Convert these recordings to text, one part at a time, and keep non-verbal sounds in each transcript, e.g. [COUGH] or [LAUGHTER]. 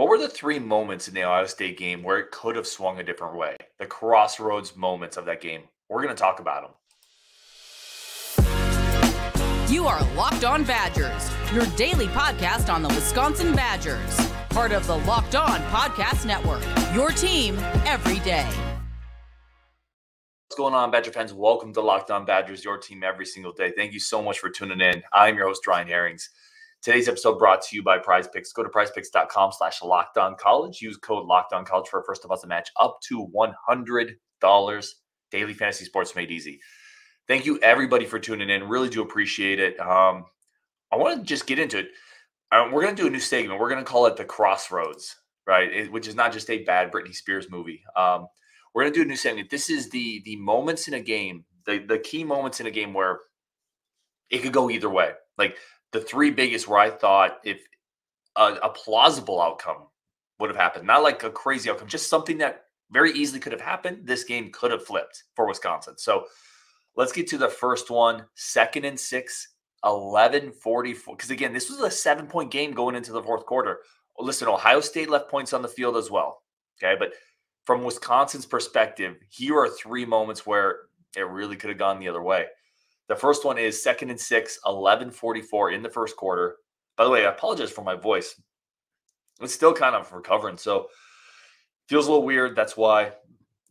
What were the three moments in the Ohio State game where it could have swung a different way? The crossroads moments of that game. We're going to talk about them. You are Locked On Badgers, your daily podcast on the Wisconsin Badgers, part of the Locked On Podcast Network. Your team every day. What's going on, Badger fans? Welcome to Locked On Badgers, your team every single day. Thank you so much for tuning in. I'm your host, Ryan Herrings. Today's episode brought to you by Prize Picks. Go to prizepicks.com slash college. Use code college for a first deposit match up to $100. Daily fantasy sports made easy. Thank you, everybody, for tuning in. Really do appreciate it. Um, I want to just get into it. Um, we're going to do a new segment. We're going to call it the Crossroads, right? It, which is not just a bad Britney Spears movie. Um, we're going to do a new segment. This is the the moments in a game, the the key moments in a game where it could go either way. Like the three biggest where I thought if a, a plausible outcome would have happened, not like a crazy outcome, just something that very easily could have happened. This game could have flipped for Wisconsin. So let's get to the first one. Second and six, 11 44. Because again, this was a seven point game going into the fourth quarter. Listen, Ohio State left points on the field as well. Okay. But from Wisconsin's perspective, here are three moments where it really could have gone the other way. The first one is second and six, 1144 in the first quarter. By the way, I apologize for my voice. It's still kind of recovering. So feels a little weird. That's why.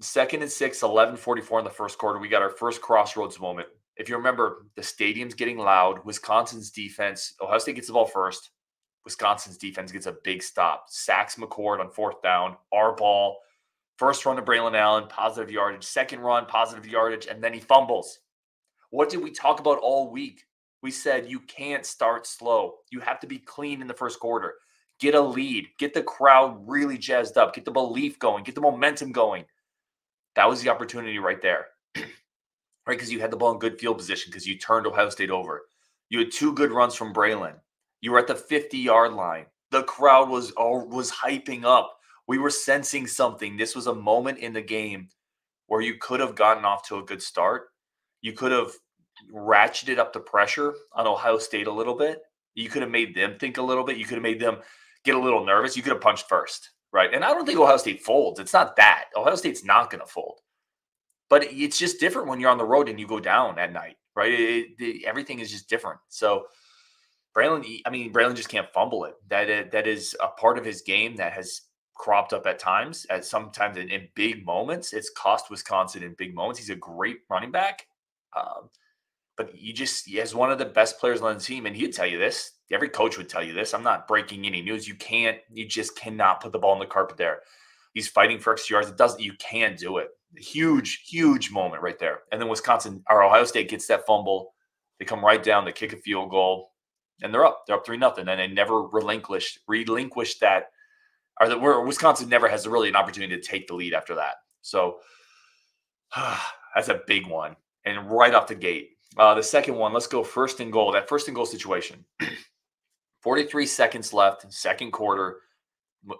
Second and six, 1144 in the first quarter. We got our first crossroads moment. If you remember, the stadium's getting loud. Wisconsin's defense, Ohio State gets the ball first. Wisconsin's defense gets a big stop. Sacks McCord on fourth down. Our ball. First run to Braelon Allen, positive yardage. Second run, positive yardage. And then he fumbles. What did we talk about all week? We said you can't start slow. You have to be clean in the first quarter. Get a lead, get the crowd really jazzed up, get the belief going, get the momentum going. That was the opportunity right there. [CLEARS THROAT] right? Because you had the ball in good field position because you turned Ohio State over. You had two good runs from Braelon. You were at the 50 yard line. The crowd was oh, was hyping up. We were sensing something. This was a moment in the game where you could have gotten off to a good start you could have ratcheted up the pressure on Ohio State a little bit. You could have made them think a little bit. You could have made them get a little nervous. You could have punched first, right? And I don't think Ohio State folds. It's not that. Ohio State's not going to fold. But it's just different when you're on the road and you go down at night, right? It, it, everything is just different. So Braelon, I mean, Braelon just can't fumble it. That that is a part of his game that has cropped up at times, at sometimes in, in big moments. It's cost Wisconsin in big moments. He's a great running back um, but you just, as one of the best players on the team, and he'd tell you this. Every coach would tell you this. I'm not breaking any news. You can't, you just cannot put the ball on the carpet there. He's fighting for extra yards. It doesn't, you can't do it. Huge, huge moment right there. And then Wisconsin or Ohio State gets that fumble. They come right down, they kick a field goal, and they're up. They're up three nothing. And they never relinquished, relinquished that, or that where Wisconsin never has really an opportunity to take the lead after that. So [SIGHS] that's a big one and right off the gate. Uh, the second one, let's go first and goal. That first and goal situation. [CLEARS THROAT] 43 seconds left, second quarter.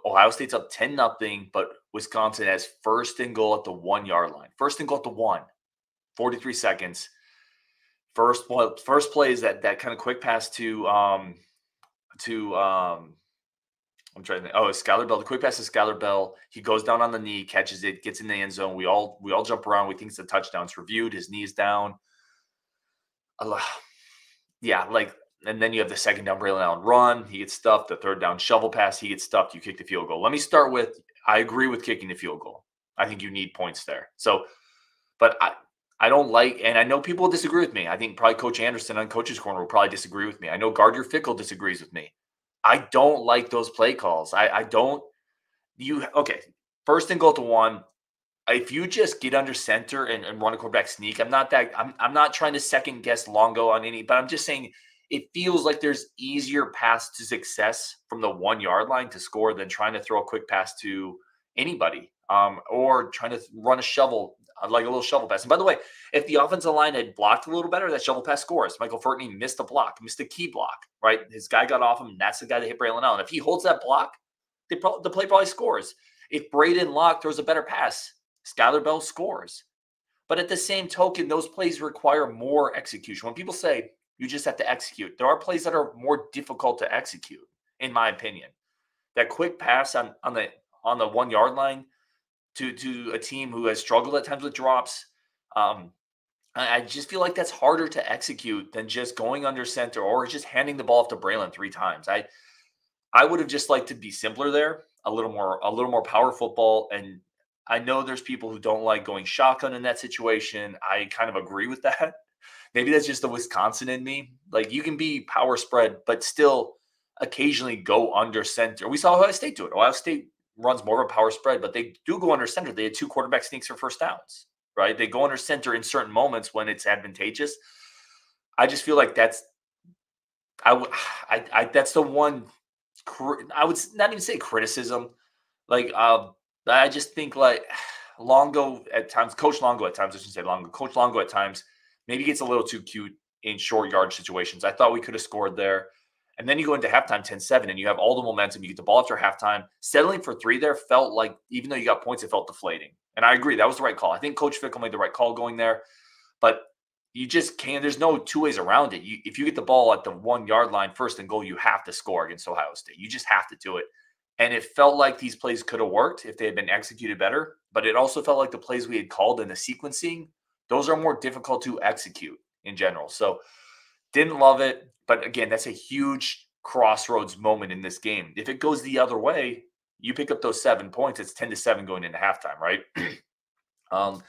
Ohio State's up 10 nothing, but Wisconsin has first and goal at the one yard line. First and goal at the one. 43 seconds. First first play is that that kind of quick pass to um to um I'm trying to. Oh, Skyler Bell. The quick pass to Skyler Bell. He goes down on the knee, catches it, gets in the end zone. We all we all jump around. We think it's a touchdown. It's reviewed. His knees down. Yeah, like, and then you have the second down Braelon Allen run. He gets stuffed. The third down shovel pass. He gets stuffed. You kick the field goal. Let me start with. I agree with kicking the field goal. I think you need points there. So, but I. I don't like, and I know people disagree with me. I think probably Coach Anderson on Coach's Corner will probably disagree with me. I know Gardner Fickell disagrees with me. I don't like those play calls. I, I don't. You okay? First and goal to one. If you just get under center and, and run a quarterback sneak, I'm not that. I'm I'm not trying to second guess Longo on any, but I'm just saying it feels like there's easier paths to success from the one yard line to score than trying to throw a quick pass to anybody um, or trying to run a shovel uh, like a little shovel pass. And by the way, if the offensive line had blocked a little better, that shovel pass scores. Michael Furtney missed a block, missed a key block, right? His guy got off him, and that's the guy that hit Braelon Allen. If he holds that block, pro- the play probably scores. If Braedyn Locke throws a better pass, Skyler Bell scores. But at the same token, those plays require more execution. When people say you just have to execute, there are plays that are more difficult to execute, in my opinion. that quick pass on on the on the one yard line to to a team who has struggled at times with drops. Um, I, I just feel like that's harder to execute than just going under center or just handing the ball off to Braelon three times. I I would have just liked to be simpler there, a little more a little more power football. And I know there's people who don't like going shotgun in that situation. I kind of agree with that. [LAUGHS] Maybe that's just the Wisconsin in me. Like you can be power spread, but still occasionally go under center. We saw Ohio State do it. Ohio State runs more of a power spread, but they do go under center. They had two quarterback sneaks for first downs, right? They go under center in certain moments when it's advantageous. I just feel like that's I, [SIGHS] I, I that's the one I would not even say criticism. Like uh, I just think like [SIGHS] Longo at times, Coach Longo at times, I shouldn't say Longo, Coach Longo at times maybe gets a little too cute in short yard situations. I thought we could have scored there. And then you go into halftime 10 7 and you have all the momentum. You get the ball after halftime. Settling for three there felt like, even though you got points, it felt deflating. And I agree, that was the right call. I think Coach Fickell made the right call going there. But you just can't, there's no two ways around it. You, if you get the ball at the one yard line first and goal, you have to score against Ohio State. You just have to do it. And it felt like these plays could have worked if they had been executed better. But it also felt like the plays we had called in the sequencing, those are more difficult to execute in general. So didn't love it. But again, that's a huge crossroads moment in this game. If it goes the other way, you pick up those seven points. It's 10 to 7 going into halftime, right? [CLEARS THROAT] um,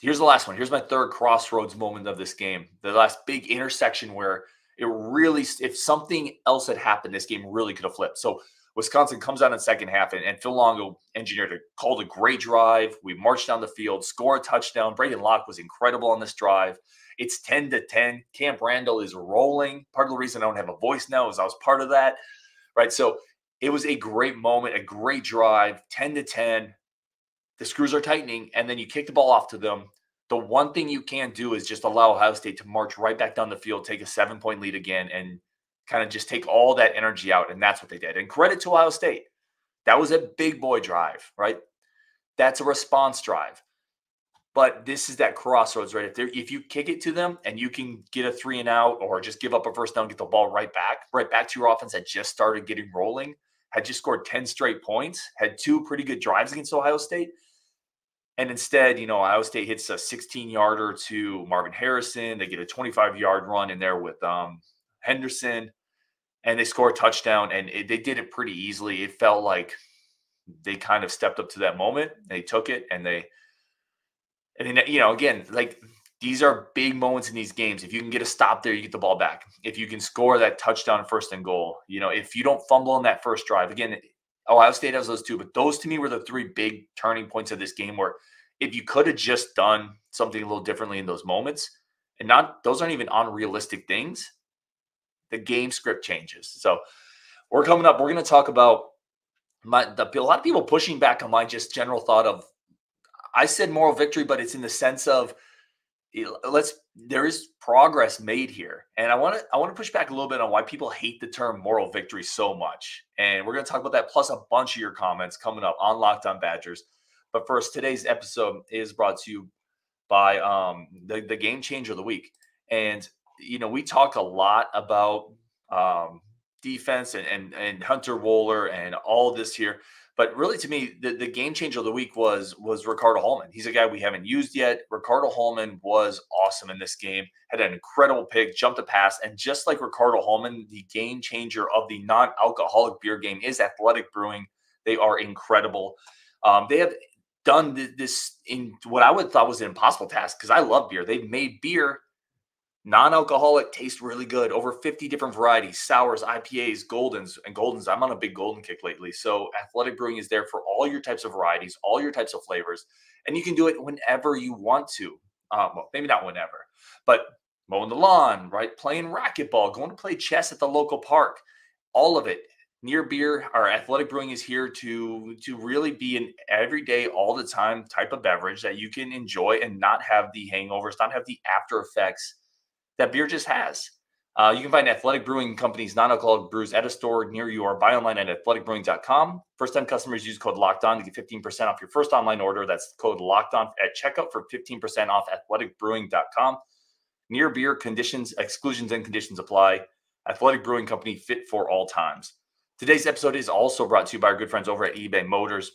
here's the last one. Here's my third crossroads moment of this game. The last big intersection where it really, if something else had happened, this game really could have flipped. So Wisconsin comes out in second half, and, and Phil Longo engineered a called a great drive. We marched down the field, score a touchdown. Braedyn Locke was incredible on this drive. It's 10 to 10. Camp Randall is rolling. Part of the reason I don't have a voice now is I was part of that. Right. So it was a great moment, a great drive, 10 to 10. The screws are tightening, and then you kick the ball off to them. The one thing you can't do is just allow Ohio State to march right back down the field, take a seven point lead again, and kind of just take all that energy out. And that's what they did. And credit to Ohio State. That was a big boy drive, right? That's a response drive. But this is that crossroads, right? If if you kick it to them and you can get a three and out or just give up a first down, get the ball right back, right back to your offense that just started getting rolling, had just scored 10 straight points, had two pretty good drives against Ohio State. And instead, you know, Ohio State hits a 16 yarder to Marvin Harrison. They get a 25 yard run in there with um, Henderson and they score a touchdown. And it, they did it pretty easily. It felt like they kind of stepped up to that moment. They took it and they and then, you know, again, like these are big moments in these games. If you can get a stop there, you get the ball back. If you can score that touchdown first and goal, you know, if you don't fumble in that first drive, again, Ohio State has those two, but those to me were the three big turning points of this game where if you could have just done something a little differently in those moments, and not those aren't even unrealistic things, the game script changes. So we're coming up. We're going to talk about my the, a lot of people pushing back on my just general thought of I said moral victory, but it's in the sense of let's there is progress made here and i want to i want to push back a little bit on why people hate the term moral victory so much and we're going to talk about that plus a bunch of your comments coming up on locked on badgers but first today's episode is brought to you by um the, the game changer of the week and you know we talk a lot about um defense and and, and hunter wohler and all this here but really, to me, the, the game changer of the week was was Ricardo Hallman. He's a guy we haven't used yet. Ricardo Hallman was awesome in this game. Had an incredible pick, jumped a pass, and just like Ricardo Hallman, the game changer of the non-alcoholic beer game is Athletic Brewing. They are incredible. Um, they have done this in what I would thought was an impossible task because I love beer. They've made beer Non-alcoholic tastes really good. Over 50 different varieties, sours, IPAs, goldens, and goldens. I'm on a big golden kick lately. So Athletic Brewing is there for all your types of varieties, all your types of flavors, and you can do it whenever you want to. Um, well, maybe not whenever, but mowing the lawn, right? Playing racquetball, going to play chess at the local park, all of it. Near beer, our athletic brewing is here to to really be an everyday, all the time type of beverage that you can enjoy and not have the hangovers, not have the after effects that beer just has. Uh, you can find Athletic Brewing Company's non-alcoholic brews at a store near you or buy online at athleticbrewing.com. First-time customers use code Locked On to get 15% off your first online order. That's code Locked On at checkout for 15% off athleticbrewing.com. Near beer conditions, exclusions, and conditions apply. Athletic Brewing Company fit for all times. Today's episode is also brought to you by our good friends over at eBay Motors.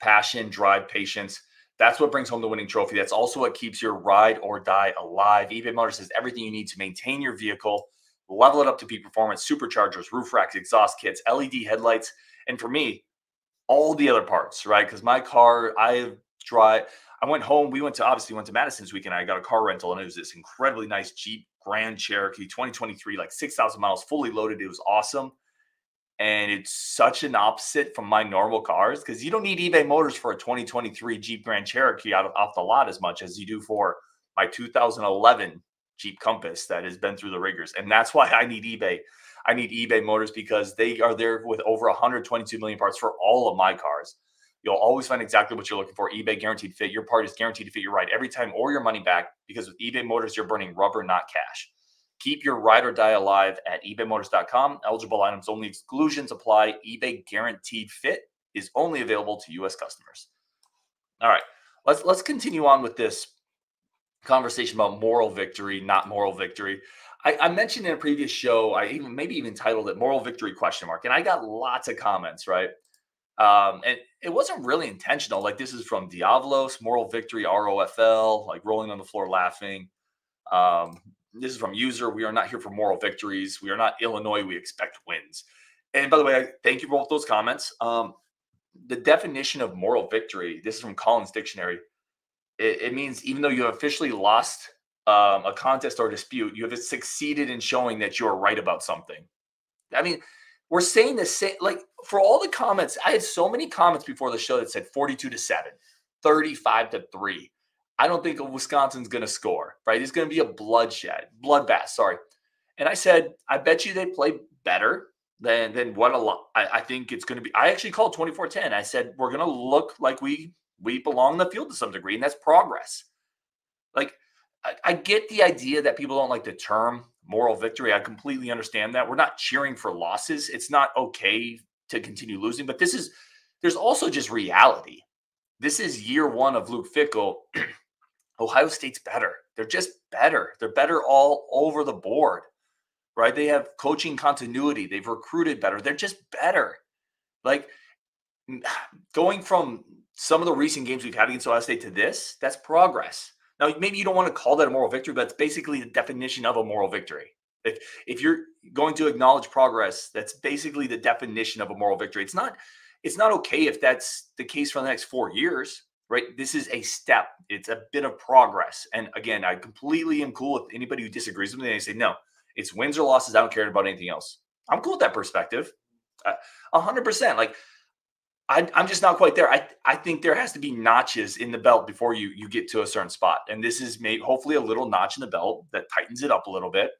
Passion, drive, patience. That's what brings home the winning trophy. That's also what keeps your ride or die alive. eBay Motors has everything you need to maintain your vehicle, level it up to peak performance, superchargers, roof racks, exhaust kits, LED headlights, and for me, all the other parts, right? Because my car, I drive, I went home. We went to obviously went to Madison's weekend. I got a car rental, and it was this incredibly nice Jeep Grand Cherokee 2023, like 6,000 miles, fully loaded. It was awesome. And it's such an opposite from my normal cars because you don't need eBay Motors for a 2023 Jeep Grand Cherokee out of, off the lot as much as you do for my 2011 Jeep Compass that has been through the rigors. And that's why I need eBay. I need eBay Motors because they are there with over 122 million parts for all of my cars. You'll always find exactly what you're looking for. eBay guaranteed fit. Your part is guaranteed to fit your ride every time or your money back because with eBay Motors, you're burning rubber, not cash. Keep your ride or die alive at ebaymotors.com. Eligible items only, exclusions apply. eBay guaranteed fit is only available to U.S. customers. All right, let's let's continue on with this conversation about moral victory, not moral victory. I, I, mentioned in a previous show, I even maybe even titled it "Moral Victory?" question mark, and I got lots of comments. Right, um, and it wasn't really intentional. Like this is from Diablos, Moral Victory, ROFL, like rolling on the floor laughing. Um, this is from user. We are not here for moral victories. We are not Illinois. We expect wins. And by the way, I thank you for both those comments. Um, the definition of moral victory, this is from Collins Dictionary. It, it means even though you have officially lost um, a contest or dispute, you have succeeded in showing that you are right about something. I mean, we're saying the same, like for all the comments, I had so many comments before the show that said 42 to 7, 35 to 3. I don't think Wisconsin's going to score, right? It's going to be a bloodshed, bloodbath, sorry. And I said, I bet you they play better than than what a lot. I, I think it's going to be. I actually called 24-10. I said we're going to look like we we belong in the field to some degree, and that's progress. Like I, I get the idea that people don't like the term moral victory. I completely understand that. We're not cheering for losses. It's not okay to continue losing, but this is there's also just reality. This is year one of Luke Fickell. Ohio State's better. They're just better. They're better all over the board, right? They have coaching continuity. They've recruited better. They're just better. Like [SIGHS] going from some of the recent games we've had against Ohio State to this, that's progress. Now, maybe you don't want to call that a moral victory, but it's basically the definition of a moral victory. If if you're going to acknowledge progress, that's basically the definition of a moral victory. It's not it's not okay if that's the case for the next four years, right? This is a step. It's a bit of progress. And again, I completely am cool with anybody who disagrees with me. They say no, it's wins or losses. I don't care about anything else. I'm cool with that perspective. Uh, a hundred percent. Like I, am just not quite there. I, I think there has to be notches in the belt before you you get to a certain spot, and this is made hopefully a little notch in the belt that tightens it up a little bit.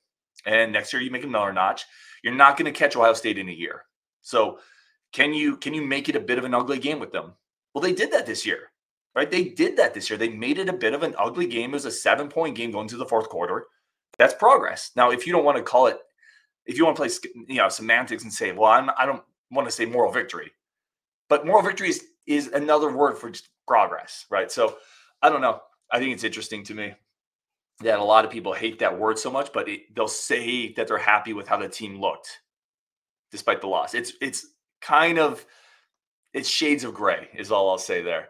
And next year you make another notch. You're not going to catch Ohio State in a year. So can you can you make it a bit of an ugly game with them? Well, they did that this year, right? They did that this year. They made it a bit of an ugly game. It was a seven point game going to the fourth quarter. That's progress. Now, if you don't want to call it, if you want to play you know semantics and say, well, I'm I don't want to say moral victory but moral victory is, is another word for just progress, right? So I don't know. I think it's interesting to me that a lot of people hate that word so much, but it, they'll say that they're happy with how the team looked despite the loss. It's it's kind of it's shades of gray is all I'll say there.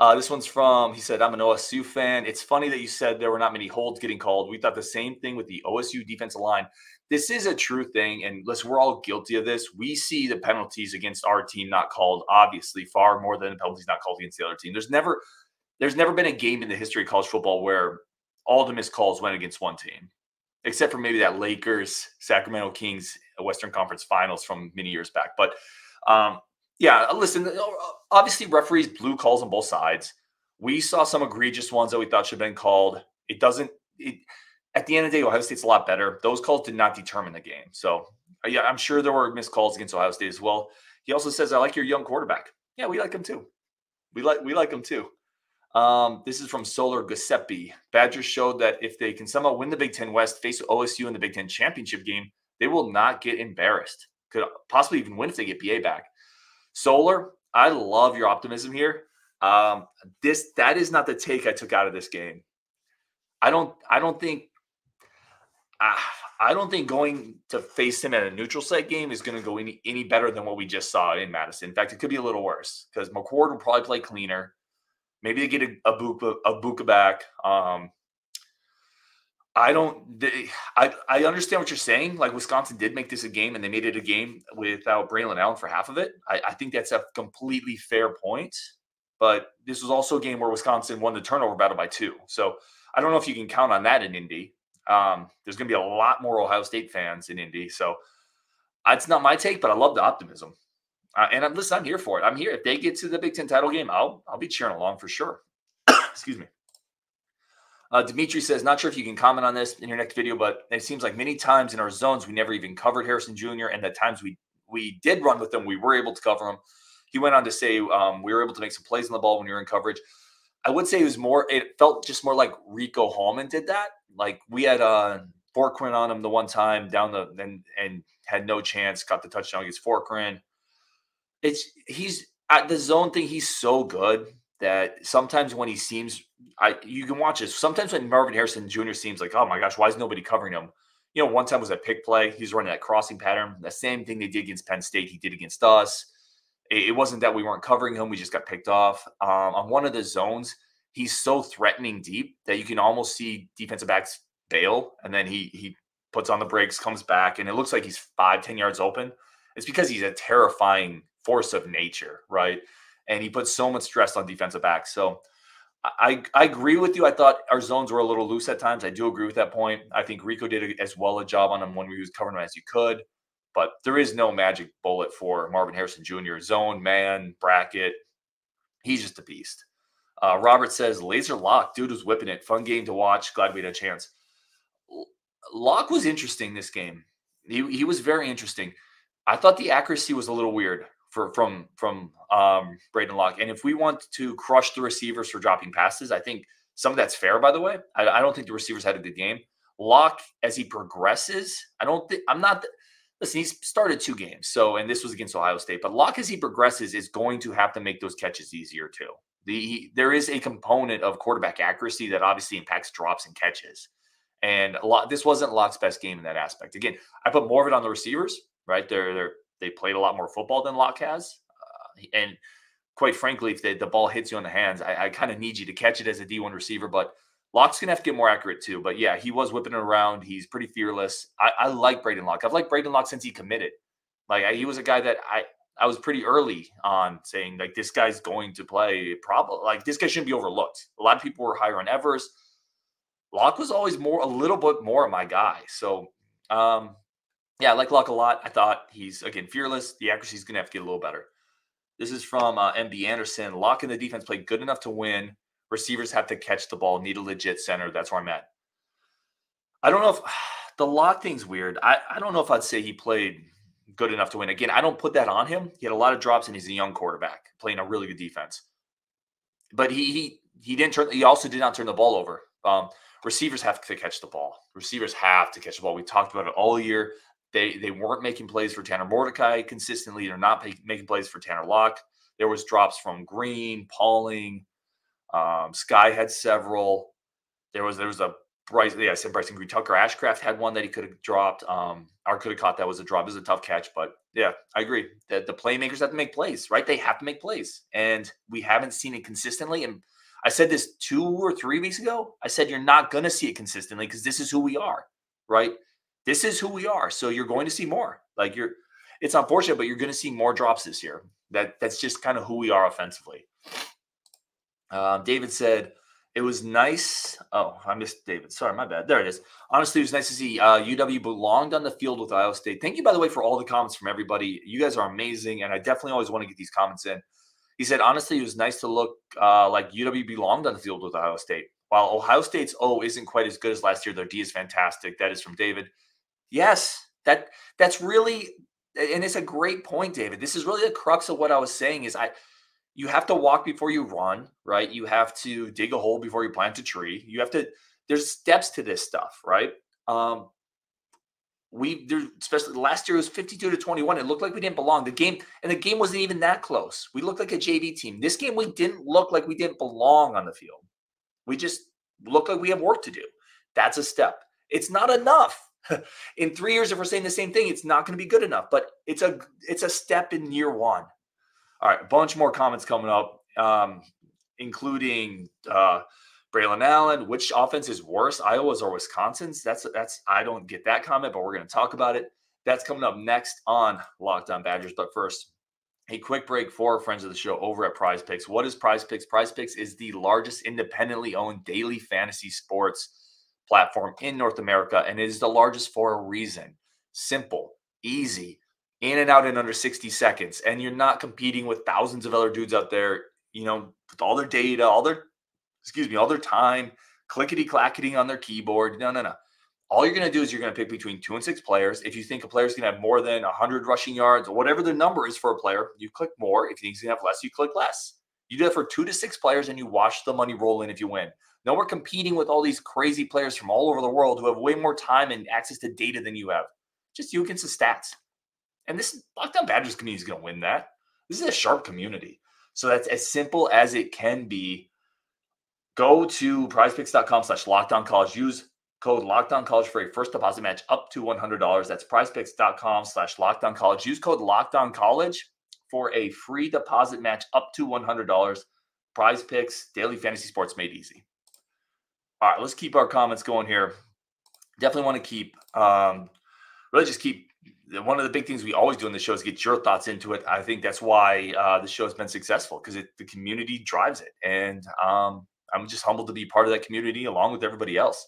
Uh, this one's from he said I'm an OSU fan. It's funny that you said there were not many holds getting called. We thought the same thing with the OSU defensive line this is a true thing. And listen, we're all guilty of this. We see the penalties against our team not called, obviously, far more than the penalties not called against the other team. There's never there's never been a game in the history of college football where all the missed calls went against one team, except for maybe that Lakers Sacramento Kings Western Conference Finals from many years back. But um, yeah, listen, obviously referees blew calls on both sides. We saw some egregious ones that we thought should have been called. It doesn't. It, at the end of the day, Ohio State's a lot better. Those calls did not determine the game. So, uh, yeah, I'm sure there were missed calls against Ohio State as well. He also says, "I like your young quarterback." Yeah, we like him too. We like we like him too. Um, this is from Solar Giuseppe. Badgers showed that if they can somehow win the Big Ten West, face OSU in the Big Ten championship game, they will not get embarrassed. Could possibly even win if they get BA back. Solar, I love your optimism here. Um, this that is not the take I took out of this game. I don't I don't think I, I don't think going to face him at a neutral site game is going to go any, any better than what we just saw in Madison. In fact, it could be a little worse because McCord will probably play cleaner. Maybe they get a, a Buka, a Buka back. Um, I don't. They, I I understand what you're saying. Like Wisconsin did make this a game, and they made it a game without Braelon Allen for half of it. I, I think that's a completely fair point. But this was also a game where Wisconsin won the turnover battle by two. So I don't know if you can count on that in Indy. Um, there's going to be a lot more Ohio State fans in Indy. So it's not my take, but I love the optimism. Uh, and I'm listen, I'm here for it. I'm here. If they get to the Big Ten title game, I'll I'll be cheering along for sure. [COUGHS] Excuse me. Uh, Dimitri says, not sure if you can comment on this in your next video, but it seems like many times in our zones we never even covered Harrison Jr. And the times we we did run with them, we were able to cover him. He went on to say um, we were able to make some plays on the ball when we were in coverage. I would say it was more. It felt just more like Rico Hallman did that. Like we had a uh, Fourqurean on him the one time down the and and had no chance. Got the touchdown against Fourqurean. It's he's at the zone thing. He's so good that sometimes when he seems, I you can watch this. Sometimes when Marvin Harrison Jr. seems like, oh my gosh, why is nobody covering him? You know, one time was a pick play. He's running that crossing pattern. The same thing they did against Penn State, he did against us. It, it wasn't that we weren't covering him; we just got picked off. Um, on one of the zones, he's so threatening deep that you can almost see defensive backs bail, and then he he puts on the brakes, comes back, and it looks like he's five, ten yards open. It's because he's a terrifying force of nature, right? And he puts so much stress on defensive backs. So I, I agree with you. I thought our zones were a little loose at times. I do agree with that point. I think Rico did as well a job on him when we was covering him as you could. But there is no magic bullet for Marvin Harrison Jr. Zone, man, bracket. He's just a beast. Uh, Robert says, laser Locke. Dude was whipping it. Fun game to watch. Glad we had a chance. Locke was interesting this game. He, he was very interesting. I thought the accuracy was a little weird for from from um, Braedyn Locke. And if we want to crush the receivers for dropping passes, I think some of that's fair. By the way, I, I don't think the receivers had a good game. Locke, as he progresses, I don't think I'm not. Listen, he's started two games, so and this was against Ohio State. But Locke, as he progresses, is going to have to make those catches easier too. The he, there is a component of quarterback accuracy that obviously impacts drops and catches. And a lot, this wasn't Locke's best game in that aspect. Again, I put more of it on the receivers, right? They're they're they played a lot more football than Locke has. Uh, and quite frankly, if the, the ball hits you on the hands, I, I kind of need you to catch it as a D1 receiver. But Locke's going to have to get more accurate too. But yeah, he was whipping it around. He's pretty fearless. I, I like Braedyn Locke. I've liked Braedyn Locke since he committed. Like I, he was a guy that I I was pretty early on saying like this guy's going to play probably like this guy shouldn't be overlooked. A lot of people were higher on Evers. Locke was always more a little bit more of my guy. So um yeah, I like Locke a lot. I thought he's again fearless. The accuracy is going to have to get a little better. This is from uh, MB Anderson. Locke and the defense played good enough to win. Receivers have to catch the ball. Need a legit center. That's where I'm at. I don't know if [SIGHS] the Locke thing's weird. I, I don't know if I'd say he played good enough to win. Again, I don't put that on him. He had a lot of drops and he's a young quarterback playing a really good defense. But he he he didn't turn. He also did not turn the ball over. Um, receivers have to catch the ball. Receivers have to catch the ball. We talked about it all year. They they weren't making plays for Tanner Mordecai consistently. They're not pay, making plays for Tanner Locke. There was drops from Green, Pauling, um, Sky had several. There was there was a Bryce. Yeah, I said Bryson Green. Tucker Ashcraft had one that he could have dropped. Um, or could have caught. That was a drop. It was a tough catch, but yeah, I agree that the playmakers have to make plays, right? They have to make plays, and we haven't seen it consistently. And I said this two or three weeks ago. I said you're not going to see it consistently because this is who we are, right? This is who we are. So you're going to see more. Like you're, it's unfortunate, but you're going to see more drops this year. That that's just kind of who we are offensively. Um, David said it was nice. Oh, I missed David. Sorry, my bad. There it is. Honestly, it was nice to see uh, UW belonged on the field with Iowa State. Thank you, by the way, for all the comments from everybody. You guys are amazing, and I definitely always want to get these comments in. He said, honestly, it was nice to look uh, like UW belonged on the field with Ohio State. While Ohio State's O isn't quite as good as last year, their D is fantastic. That is from David. Yes, that that's really and it's a great point, David. This is really the crux of what I was saying is I you have to walk before you run, right? You have to dig a hole before you plant a tree. You have to there's steps to this stuff, right? Um we there especially last year was 52 to 21 it looked like we didn't belong the game and the game wasn't even that close we looked like a jv team this game we didn't look like we didn't belong on the field we just look like we have work to do that's a step it's not enough [LAUGHS] in three years, if we're saying the same thing, it's not going to be good enough. But it's a it's a step in year one. All right, a bunch more comments coming up, um, including uh, Braelon Allen. Which offense is worse, Iowa's or Wisconsin's? That's that's I don't get that comment, but we're going to talk about it. That's coming up next on Locked On Badgers. But first, a quick break for friends of the show over at Prize Picks. What is Prize Picks? Prize Picks is the largest independently owned daily fantasy sports platform in North America, and it is the largest for a reason. Simple, easy, in and out in under 60 seconds. And you're not competing with thousands of other dudes out there, you know, with all their data, all their, excuse me, all their time, clickety clackety on their keyboard. No, no, no. All you're going to do is you're going to pick between two and six players. If you think a player is going to have more than 100 rushing yards or whatever the number is for a player, you click more. If you think he's going to have less, you click less. You do that for two to six players and you watch the money roll in if you win. Now we're competing with all these crazy players from all over the world who have way more time and access to data than you have. Just you against the stats. And this Locked On Badgers community is going to win that. This is a sharp community. So that's as simple as it can be. Go to prizepicks.com slash lockedoncollege. Use code lockedoncollege for a first deposit match up to $100. That's prizepicks.com slash lockedoncollege. Use code lockedoncollege for a free deposit match up to $100. Prize picks, daily fantasy sports made easy. All right, let's keep our comments going here. Definitely want to keep, um, really just keep. One of the big things we always do in the show is get your thoughts into it. I think that's why uh, the show has been successful because the community drives it, and um, I'm just humbled to be part of that community along with everybody else.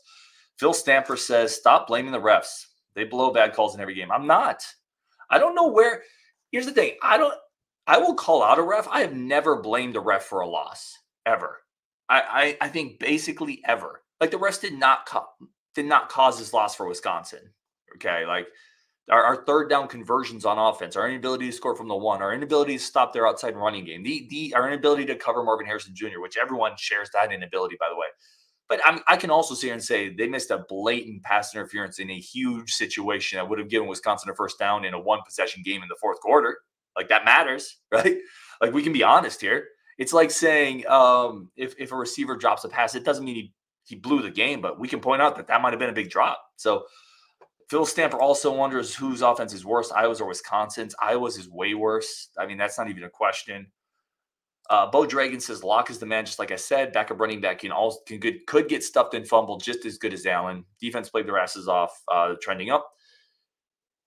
Phil Stamper says, "Stop blaming the refs. They blow bad calls in every game." I'm not. I don't know where. Here's the thing. I don't. I will call out a ref. I have never blamed a ref for a loss ever. I, I, I think basically ever. Like the rest did not co- did not cause this loss for Wisconsin. Okay, like our, our, third down conversions on offense, our inability to score from the one, our inability to stop their outside running game, the the our inability to cover Marvin Harrison Jr., which everyone shares that inability, by the way. But I'm, i can also sit and say they missed a blatant pass interference in a huge situation that would have given Wisconsin a first down in a one possession game in the fourth quarter. Like that matters, [LAUGHS] right? Like we can be honest here. It's like saying um, if if a receiver drops a pass, it doesn't mean he he blew the game, but we can point out that that might have been a big drop. So Phil Stamper also wonders whose offense is worse, Iowa's or Wisconsin's. Iowa's is way worse. I mean, that's not even a question. Uh, Bo Dragon says Locke is the man, just like I said. Backup running back can all can good could get stuffed and fumbled just as good as Allen. Defense played their asses off, uh, trending up.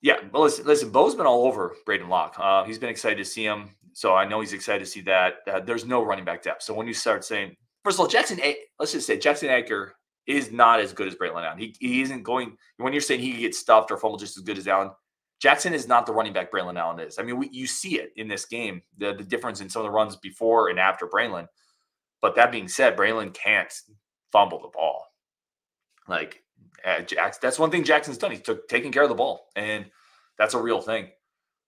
Yeah, but listen, listen, Bo's been all over Braedyn Locke. Uh, he's been excited to see him, so I know he's excited to see that. Uh, there's no running back depth. So when you start saying First of all, Jackson, let's just say Jackson Acker is not as good as Braelon Allen. He, he isn't going, when you're saying he could get stuffed or fumble just as good as Allen, Jackson is not the running back Braelon Allen is. I mean, we, you see it in this game, the, the difference in some of the runs before and after Braelon. But that being said, Braelon can't fumble the ball. Like, uh, Jackson, that's one thing Jackson's done. He's took, taking care of the ball, and that's a real thing.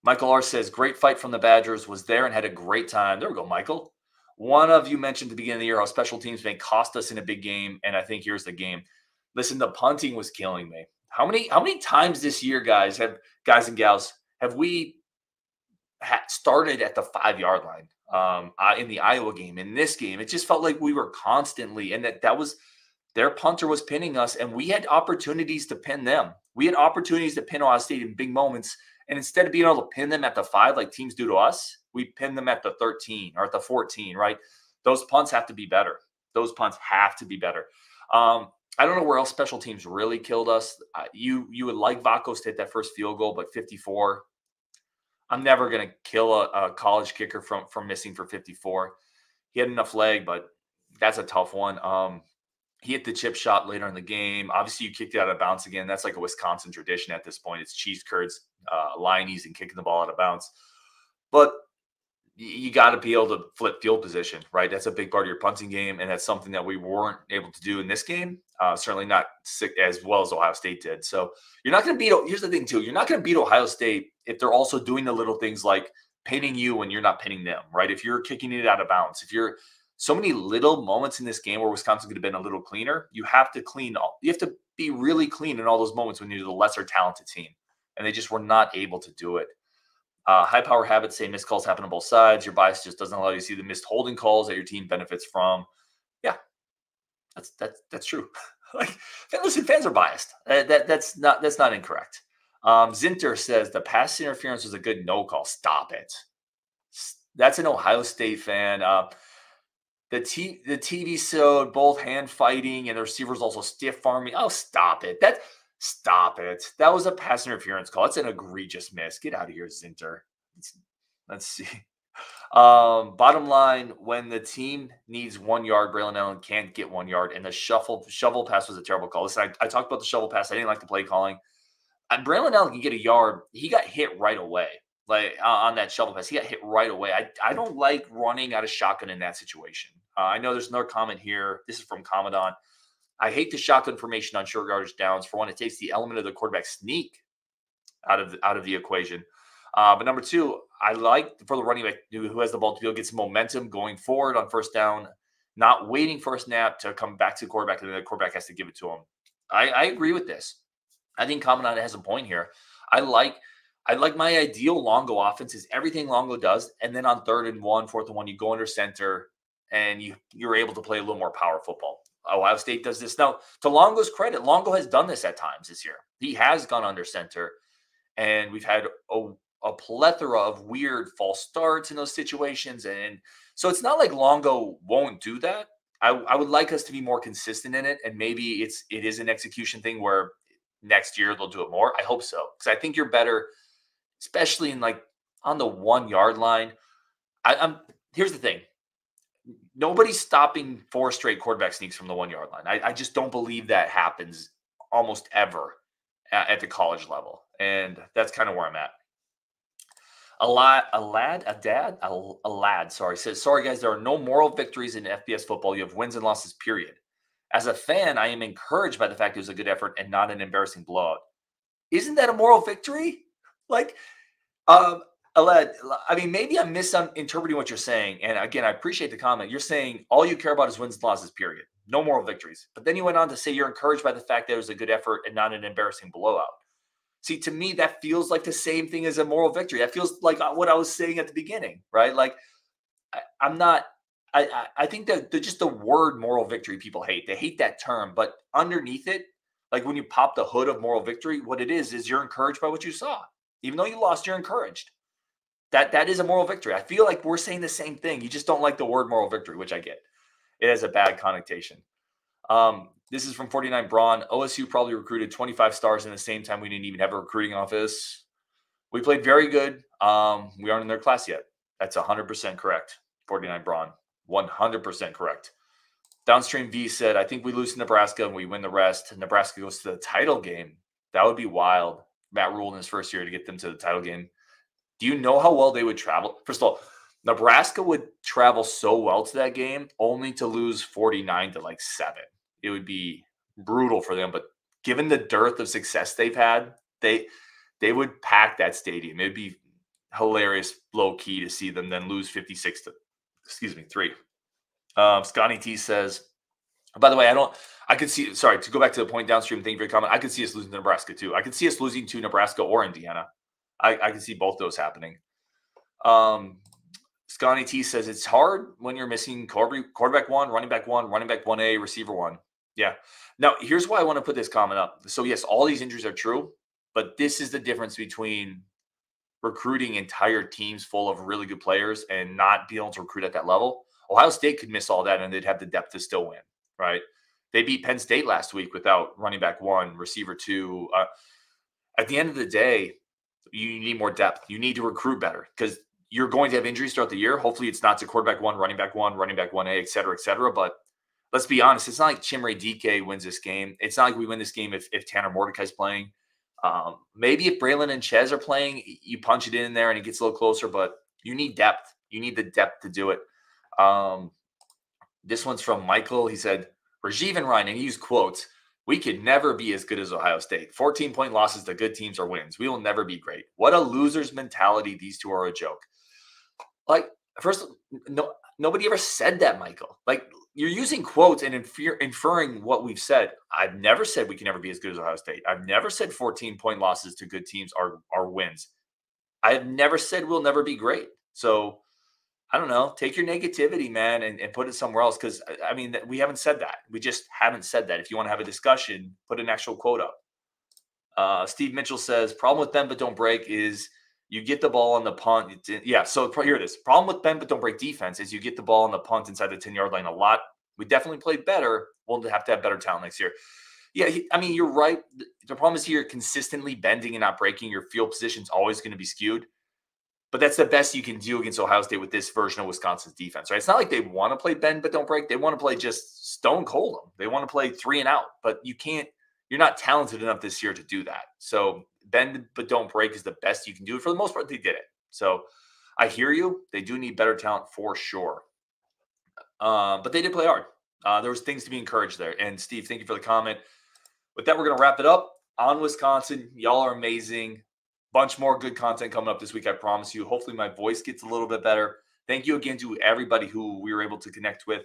Michael R says, great fight from the Badgers, was there and had a great time. There we go, Michael. One of you mentioned at the beginning of the year how special teams may cost us in a big game, and I think here's the game. Listen, the punting was killing me. How many how many times this year, guys, have guys and gals have we had started at the five yard line um, uh, in the Iowa game? In this game, it just felt like we were constantly, and that that was their punter was pinning us, and we had opportunities to pin them. We had opportunities to pin Ohio State in big moments, and instead of being able to pin them at the five like teams do to us, we pin them at the 13 or at the 14, right? Those punts have to be better. Those punts have to be better. Um, I don't know where else special teams really killed us. Uh, you you would like Vakos to hit that first field goal, but 54. I'm never going to kill a, a, college kicker from from missing for 54. He had enough leg, but that's a tough one. Um, he hit the chip shot later in the game. Obviously, you kicked it out of bounds again. That's like a Wisconsin tradition at this point. It's cheese curds, uh, Leinies, and kicking the ball out of bounds. But you got to be able to flip field position, right? That's a big part of your punting game, and that's something that we weren't able to do in this game. Uh, certainly not as well as Ohio State did. So you're not going to beat. Here's the thing, too: you're not going to beat Ohio State if they're also doing the little things like pinning you when you're not pinning them, right? If you're kicking it out of bounds, if you're so many little moments in this game where Wisconsin could have been a little cleaner, you have to clean. All, you have to be really clean in all those moments when you're the lesser talented team, and they just were not able to do it. Uh, high power habits say missed calls happen on both sides. Your bias just doesn't allow you to see the missed holding calls that your team benefits from. Yeah, that's that's that's true. [LAUGHS] Like, listen, fans are biased. Uh, that that's not that's not incorrect. Um, Zinter says the pass interference was a good no call. Stop it. That's an Ohio State fan. Uh, the T the TV showed both hand fighting and the receivers also stiff arming. Oh, stop it. That stop it. That was a pass interference call. It's an egregious miss. Get out of here, Zinter. Let's, let's see. Um, bottom line, when the team needs one yard, Braelon Allen can't get one yard, and the shuffle shovel pass was a terrible call. Listen, I, I talked about the shovel pass. I didn't like the play calling. And Braelon Allen can get a yard. He got hit right away like uh, on that shovel pass. He got hit right away. I, I don't like running out of shotgun in that situation. Uh, I know there's another comment here. This is from Commandant. I hate the shotgun formation on short yardage downs. For one, it takes the element of the quarterback sneak out of the, out of the equation. Uh, but number two, I like for the running back who has the ball to be able to get some momentum going forward on first down, not waiting for a snap to come back to the quarterback, and then the quarterback has to give it to him. I, I agree with this. I think Commandant has a point here. I like I like my ideal Longo offense is everything Longo does, and then on third and one, fourth and one, you go under center and you you're able to play a little more power football. Ohio State does this now. To Longo's credit, Longo has done this at times this year. He has gone under center, and we've had a, a plethora of weird false starts in those situations, and so it's not like Longo won't do that. I, I would like us to be more consistent in it, and maybe it's it is an execution thing where next year they'll do it more. I hope so because I think you're better especially in like on the one yard line. I, I'm here's the thing. Nobody's stopping four straight quarterback sneaks from the one yard line. I, I just don't believe that happens almost ever at, at the college level. And that's kind of where I'm at. A lad, a lad, a dad, a, a lad, sorry, says, sorry guys, there are no moral victories in FBS football. You have wins and losses, period. As a fan, I am encouraged by the fact it was a good effort and not an embarrassing blowout. Isn't that a moral victory? like, um, Aled, I mean, maybe I'm misinterpreting what you're saying. And again, I appreciate the comment. You're saying all you care about is wins and losses, period. No moral victories. But then you went on to say you're encouraged by the fact that it was a good effort and not an embarrassing blowout. See, to me, that feels like the same thing as a moral victory. That feels like uh, what I was saying at the beginning, right? Like, I, am not. I, I think that the, just the word moral victory people hate. They hate that term, but underneath it, like when you pop the hood of moral victory, what it is is you're encouraged by what you saw. Even though you lost, you're encouraged. That that is a moral victory. I feel like we're saying the same thing. You just don't like the word moral victory, which I get. It has a bad connotation. Um, this is from 49 Braun. OSU probably recruited 25 stars in the same time we didn't even have a recruiting office. We played very good. Um, we aren't in their class yet. That's 100% correct. 49 Braun. 100% correct. Downstream V said, I think we lose to Nebraska and we win the rest. Nebraska goes to the title game. That would be wild. Matt Rhule in his first year to get them to the title game. Do you know how well they would travel? First of all, Nebraska would travel so well to that game only to lose 49 to like seven. It would be brutal for them. But given the dearth of success they've had, they they would pack that stadium. It'd be hilarious, low key to see them then lose 56 to excuse me, three. Um, Scotty T says, by the way, I don't I could see, sorry, to go back to the point downstream, thank you for your comment. I could see us losing to Nebraska too. I could see us losing to Nebraska or Indiana. I, I can see both those happening. Um, Scotty T says it's hard when you're missing quarterback one, running back one, running back 1A, receiver one. Yeah. Now, here's why I want to put this comment up. So, yes, all these injuries are true, but this is the difference between recruiting entire teams full of really good players and not being able to recruit at that level. Ohio State could miss all that and they'd have the depth to still win, right? They beat Penn State last week without running back one, receiver two. Uh, at the end of the day, you need more depth. You need to recruit better because you're going to have injuries throughout the year. Hopefully, it's not to quarterback one, running back one, running back one A, et cetera, et cetera. But let's be honest, it's not like Chimere Dike wins this game. It's not like we win this game if, if Tanner Mordecai's playing. Um, maybe if Braelon and Chez are playing, you punch it in there and it gets a little closer, but you need depth. You need the depth to do it. Um, this one's from Michael. He said, Rajiv and Ryan, and he used quotes. We could never be as good as Ohio State. 14 point losses to good teams or wins. We will never be great. What a loser's mentality. These two are a joke. Like, first, no, nobody ever said that, Michael. Like, you're using quotes and infer- inferring what we've said. I've never said we can never be as good as Ohio State. I've never said 14 point losses to good teams are, are wins. I've never said we'll never be great. So I don't know, take your negativity, man, and, and put it somewhere else. Because I mean, we haven't said that. We just haven't said that. If you want to have a discussion, put an actual quote up. Uh, Steve Mitchell says, problem with bend but don't break is you get the ball on the punt. Yeah, so here it is. Problem with bend but don't break defense is you get the ball on the punt inside the 10 yard line a lot. We definitely played better. We'll have to have better talent next year. Yeah, he, I mean, you're right. The problem is here consistently bending and not breaking. Your field position is always going to be skewed. But that's the best you can do against Ohio State with this version of Wisconsin's defense, right? It's not like they want to play bend but don't break. They want to play just stone cold them. They want to play three and out, but you can't. You're not talented enough this year to do that. So bend but don't break is the best you can do. For the most part, they did it. So I hear you. They do need better talent for sure. Uh, but they did play hard. Uh, there was things to be encouraged there. And Steve, thank you for the comment. With that, we're going to wrap it up on Wisconsin. Y'all are amazing. Bunch more good content coming up this week, I promise you. Hopefully, my voice gets a little bit better. Thank you again to everybody who we were able to connect with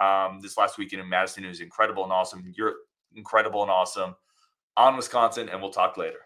um, this last weekend in Madison. It was incredible and awesome. You're incredible and awesome on Wisconsin, and we'll talk later.